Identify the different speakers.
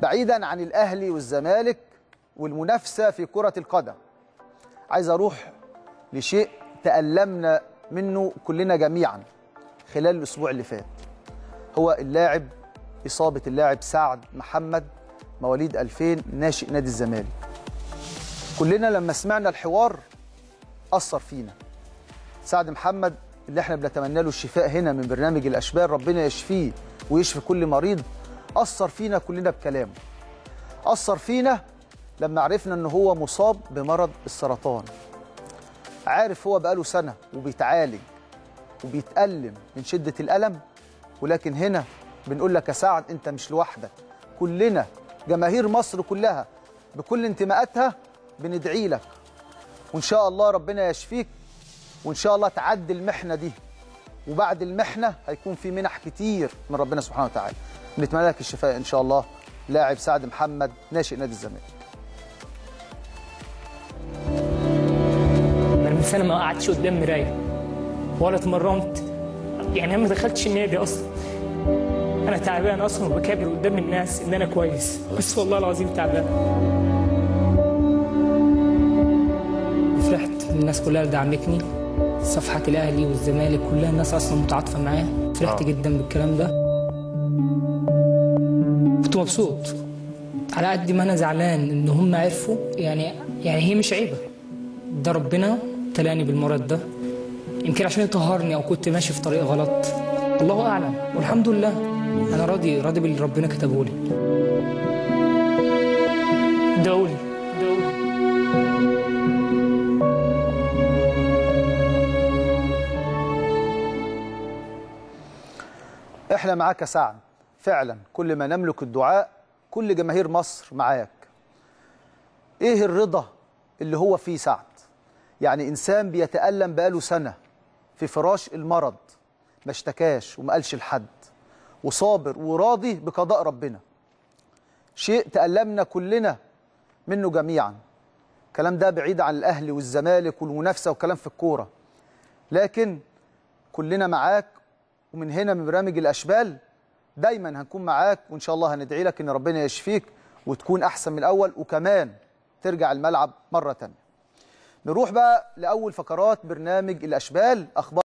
Speaker 1: بعيدا عن الاهلي والزمالك والمنافسة في كرة القدم. عايز أروح لشيء تألمنا منه كلنا جميعا خلال الأسبوع اللي فات. هو اللاعب إصابة اللاعب سعد محمد مواليد 2000 ناشئ نادي الزمالك. كلنا لما سمعنا الحوار أثر فينا. سعد محمد اللي إحنا بنتمنى له الشفاء هنا من برنامج الأشبال ربنا يشفيه ويشفي كل مريض أثر فينا كلنا بكلامه. أثر فينا لما عرفنا إن هو مصاب بمرض السرطان. عارف هو بقاله سنة وبيتعالج وبيتألم من شدة الألم ولكن هنا بنقول لك يا سعد أنت مش لوحدك. كلنا جماهير مصر كلها بكل انتماءاتها بندعي لك. وإن شاء الله ربنا يشفيك وإن شاء الله تعدي المحنة دي. وبعد المحنة هيكون في منح كتير من ربنا سبحانه وتعالى. نتمنى لك الشفاء إن شاء الله. لاعب سعد محمد ناشئ نادي الزمالك.
Speaker 2: من سنة ما قعدتش قدام مراية ولا اتمرنت. يعني أنا ما دخلتش النادي أصلا. أنا تعبان أصلا وبكابر قدام الناس إن أنا كويس. بس والله العظيم تعبان. فرحت الناس كلها دعمتني. صفحة الأهلي والزمالك كلها الناس أصلا متعاطفة معايا فرحت
Speaker 3: آه.
Speaker 2: جدا بالكلام ده. كنت مبسوط. على قد ما أنا زعلان إن هم عرفوا يعني يعني هي مش عيبة. ده ربنا ابتلاني بالمرض ده. يمكن عشان يطهرني أو كنت ماشي في طريق غلط. الله أعلم. والحمد لله. أنا راضي راضي باللي ربنا كتبه لي. دولي دولي
Speaker 1: إحنا معاك يا سعد. فعلا كل ما نملك الدعاء كل جماهير مصر معاك. إيه الرضا اللي هو فيه سعد؟ يعني إنسان بيتألم بقاله سنة في فراش المرض ما اشتكاش وما قالش لحد وصابر وراضي بقضاء ربنا. شيء تألمنا كلنا منه جميعا. الكلام ده بعيد عن الاهلي والزمالك والمنافسة والكلام في الكورة. لكن كلنا معاك ومن هنا من برامج الأشبال دايما هنكون معاك وإن شاء الله هندعي لك إن ربنا يشفيك وتكون أحسن من الأول وكمان ترجع الملعب مرة تانية. نروح بقى لأول فقرات برنامج الأشبال أخبار